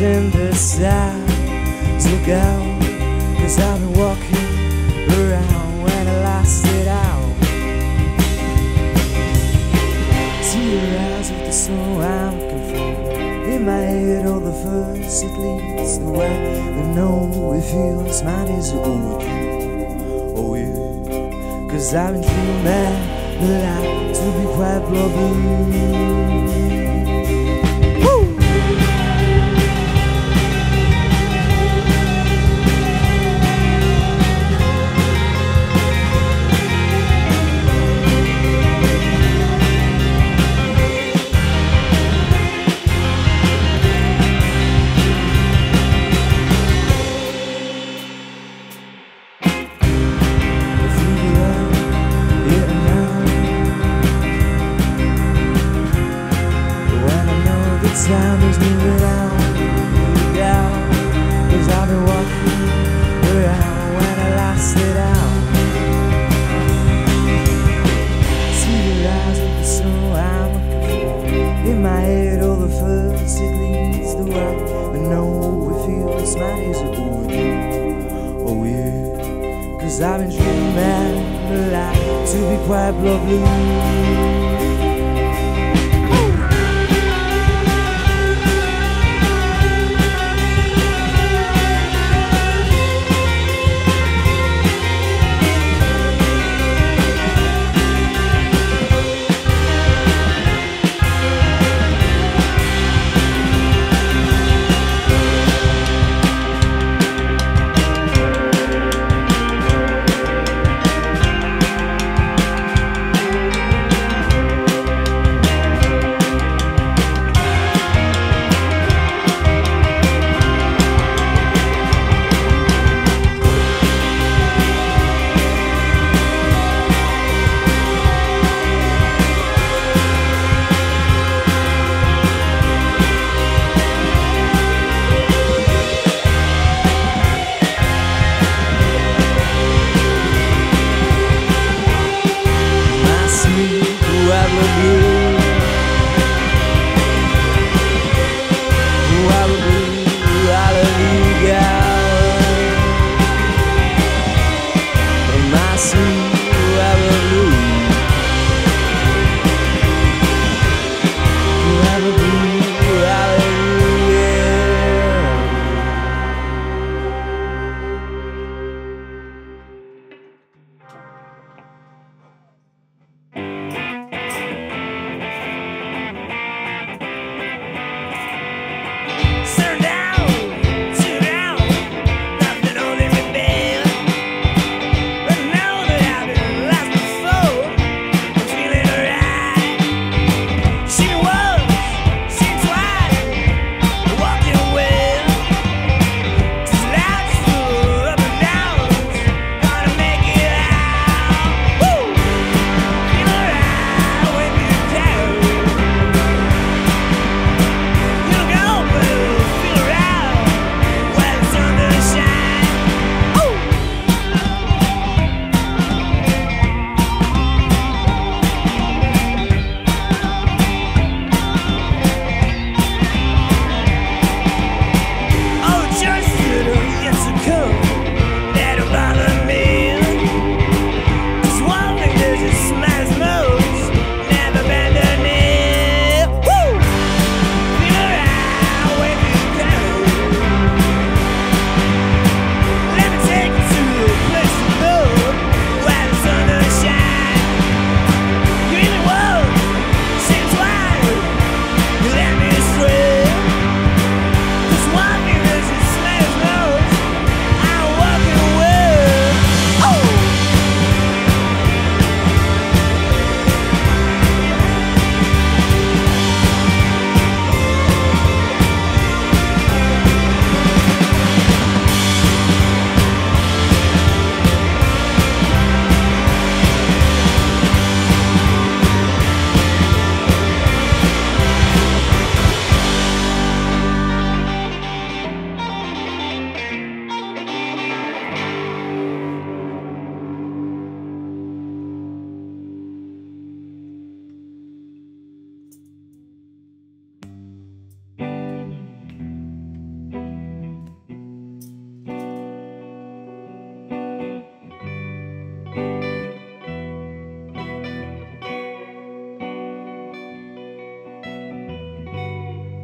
in the stars look out Cause I've been walking around when I lost it out. See your eyes with the snow I'm for. In my head all the first it leads the way I know it feels mine is old Oh yeah. Cause I've been dreaming that I to be quite blue Cause I've been dreaming a lot to be quite blue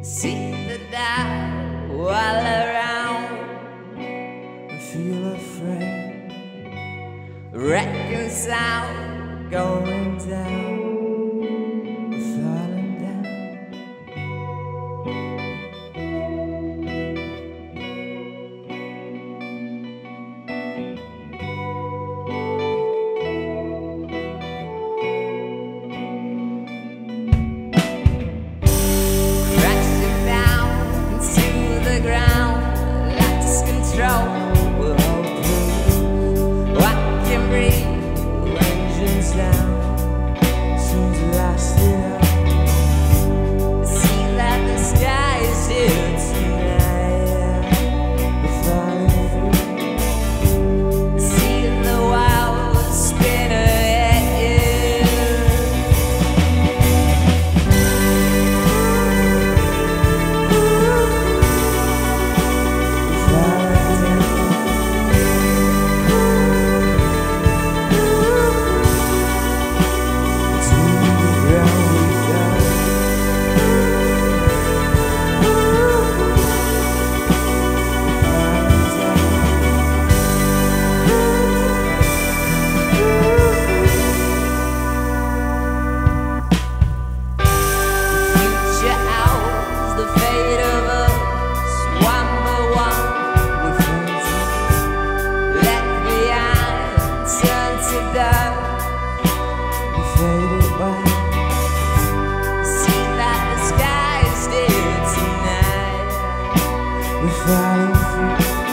see the doubt while around. I feel afraid, reconcile, going down. life